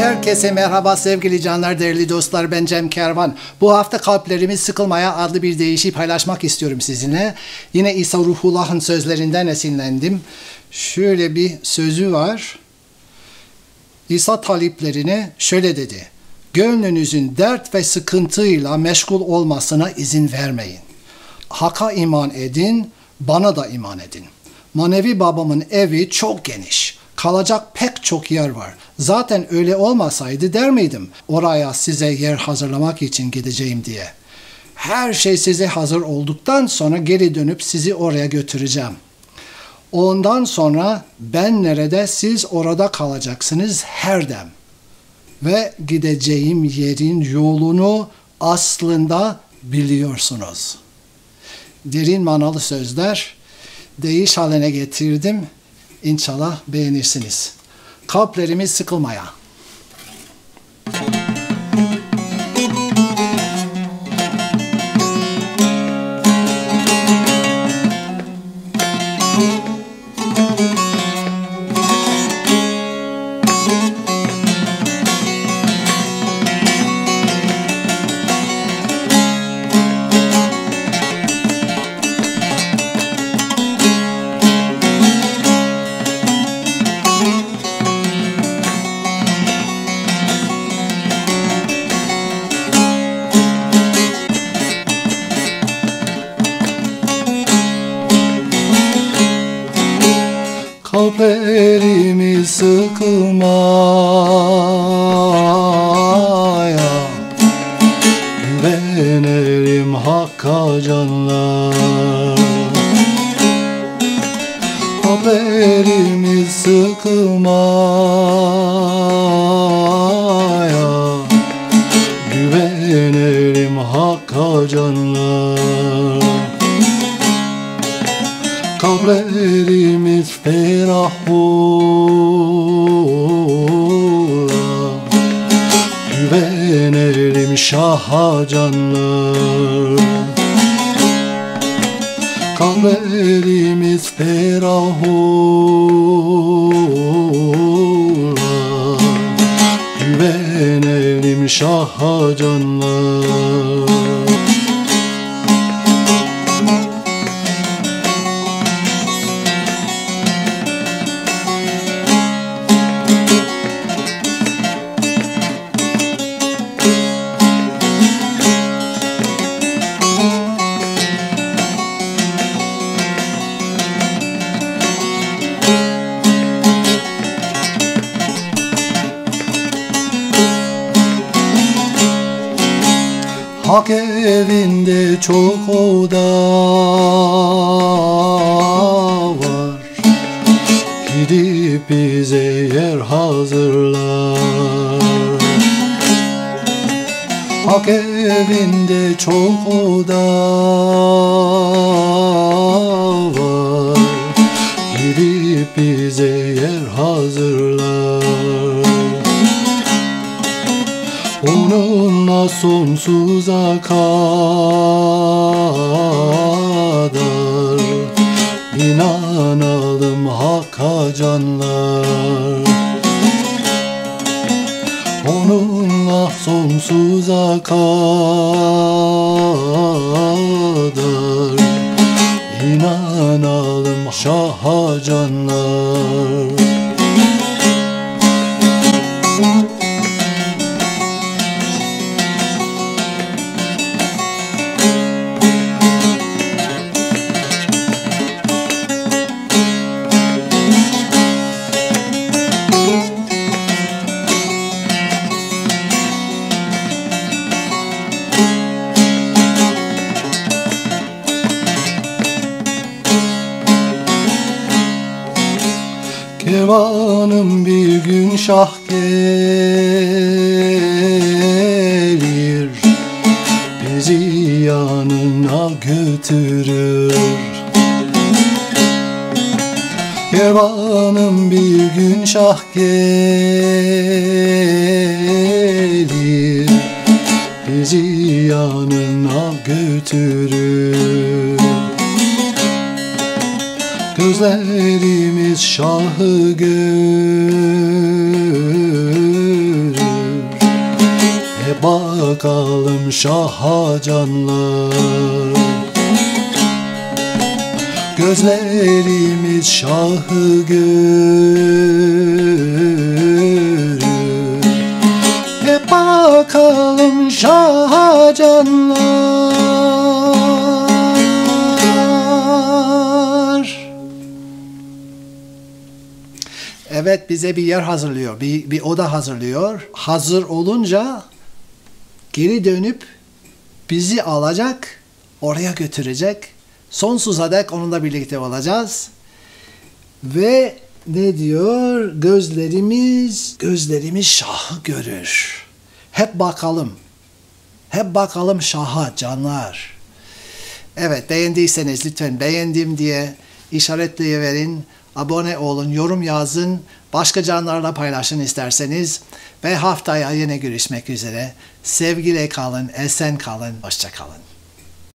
Herkese merhaba sevgili canlar, değerli dostlar. Ben Cem Kervan. Bu hafta Kalplerimiz Sıkılmaya adlı bir deyişi paylaşmak istiyorum sizinle. Yine İsa Ruhullah'ın sözlerinden esinlendim. Şöyle bir sözü var. İsa taliplerine şöyle dedi. Gönlünüzün dert ve sıkıntıyla meşgul olmasına izin vermeyin. Hak'a iman edin, bana da iman edin. Manevi babamın evi çok geniş. Kalacak pek çok yer var. Zaten öyle olmasaydı der miydim oraya size yer hazırlamak için gideceğim diye. Her şey size hazır olduktan sonra geri dönüp sizi oraya götüreceğim. Ondan sonra ben nerede siz orada kalacaksınız her dem. Ve gideceğim yerin yolunu aslında biliyorsunuz. Derin manalı sözler değiş haline getirdim. İnşallah beğenirsiniz. Kalplerimiz sıkılmaya. Kalplerimi sıkılmaya Güvenelim Hakk'a canlar. Kalplerimi sıkılmaya Güvenelim Hakk'a canlar Kalplerimiz ferah ola Güvenelim Şah'a canlar Kalplerimiz ferah ola Güvenelim Şah'a canlar Hak evinde çok oda var. Gidip bize yer hazırlar. Hak evinde çok oda sonsuza kadar inanalım Hakk'a canlar Onunla sonsuza kadar inanalım Şah'a canlar Kervanım bir gün şah gelir. Bizi yanına götürür. Kervanım bir gün şah gelir. Bizi yanına götürür Gözlerimiz şahı görür. Hep bakalım şaha canlar. Gözlerimiz şahı görür. Hep bakalım şaha canlar bize bir yer hazırlıyor, bir, bir oda hazırlıyor. Hazır olunca geri dönüp bizi alacak, oraya götürecek. Sonsuza dek onunla birlikte olacağız. Ve ne diyor? Gözlerimiz, gözlerimiz şahı görür. Hep bakalım. Hep bakalım şaha canlar. Evet beğendiyseniz lütfen beğendim diye işaretleyiverin. Abone olun, yorum yazın. Başka canlarla paylaşın isterseniz. Ve haftaya yine görüşmek üzere. Sevgiyle kalın, esen kalın, hoşça kalın.